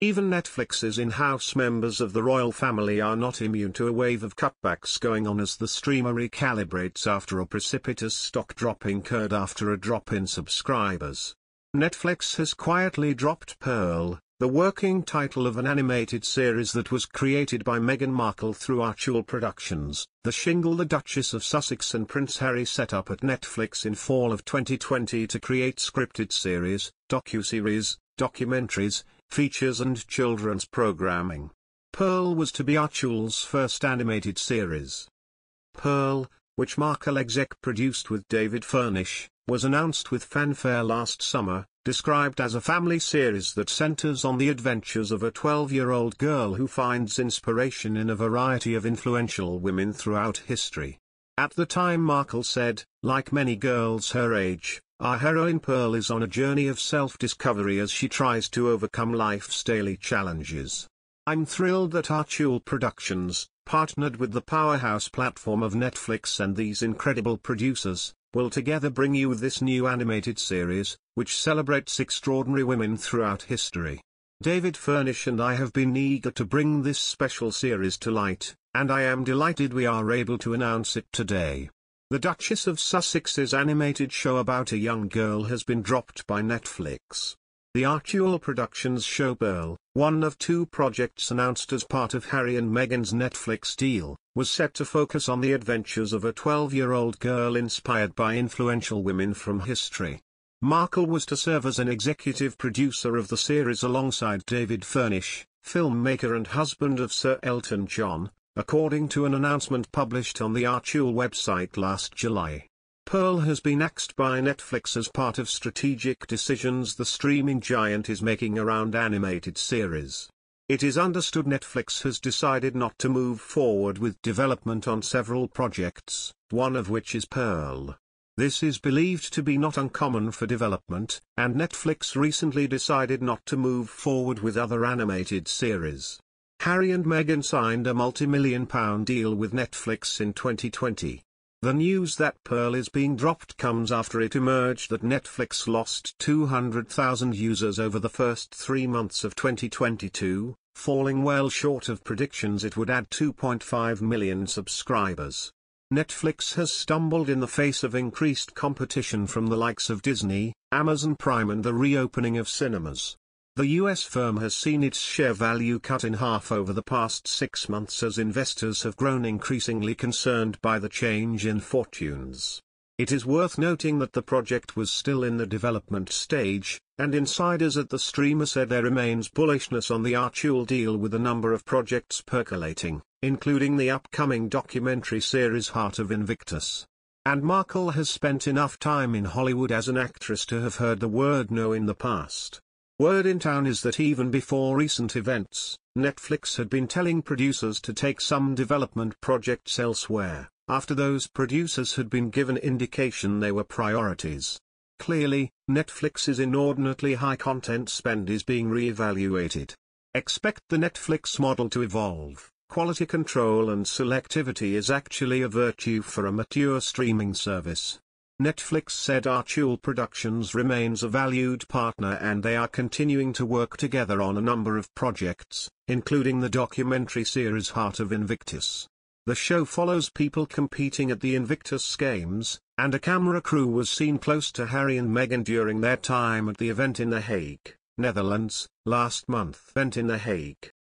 Even Netflix's in-house members of the royal family are not immune to a wave of cutbacks going on as the streamer recalibrates after a precipitous stock drop incurred after a drop in subscribers. Netflix has quietly dropped Pearl, the working title of an animated series that was created by Meghan Markle through Archewell Productions. The shingle the Duchess of Sussex and Prince Harry set up at Netflix in fall of 2020 to create scripted series, docuseries, documentaries, features and children's programming. Pearl was to be Archewell's first animated series. Pearl, which Markle exec produced with David Furnish, was announced with fanfare last summer, described as a family series that centers on the adventures of a 12-year-old girl who finds inspiration in a variety of influential women throughout history. At the time Markle said, like many girls her age, our heroine Pearl is on a journey of self-discovery as she tries to overcome life's daily challenges. I'm thrilled that Archewell Productions, partnered with the powerhouse platform of Netflix and these incredible producers, will together bring you this new animated series, which celebrates extraordinary women throughout history. David Furnish and I have been eager to bring this special series to light, and I am delighted we are able to announce it today. The Duchess of Sussex's animated show about a young girl has been dropped by Netflix. The Archewell Productions show Pearl, one of two projects announced as part of Harry and Meghan's Netflix deal, was set to focus on the adventures of a 12-year-old girl inspired by influential women from history. Markle was to serve as an executive producer of the series alongside David Furnish, filmmaker and husband of Sir Elton John, according to an announcement published on the Archewell website last July. Pearl has been axed by Netflix as part of strategic decisions the streaming giant is making around animated series. It is understood Netflix has decided not to move forward with development on several projects, one of which is Pearl. This is believed to be not uncommon for development, and Netflix recently decided not to move forward with other animated series. Harry and Meghan signed a multi-million pound deal with Netflix in 2020. The news that Pearl is being dropped comes after it emerged that Netflix lost 200,000 users over the first three months of 2022, falling well short of predictions it would add 2.5 million subscribers. Netflix has stumbled in the face of increased competition from the likes of Disney, Amazon Prime and the reopening of cinemas. The US firm has seen its share value cut in half over the past six months as investors have grown increasingly concerned by the change in fortunes. It is worth noting that the project was still in the development stage, and insiders at the streamer said there remains bullishness on the Archewell deal with a number of projects percolating, including the upcoming documentary series Heart of Invictus. And Markle has spent enough time in Hollywood as an actress to have heard the word no in the past. Word in town is that even before recent events, Netflix had been telling producers to take some development projects elsewhere, after those producers had been given indication they were priorities. Clearly, Netflix's inordinately high content spend is being re-evaluated. Expect the Netflix model to evolve. Quality control and selectivity is actually a virtue for a mature streaming service. Netflix said Archewell Productions remains a valued partner and they are continuing to work together on a number of projects, including the documentary series Heart of Invictus. The show follows people competing at the Invictus Games, and a camera crew was seen close to Harry and Meghan during their time at the event in The Hague, Netherlands, last month. Event in The Hague,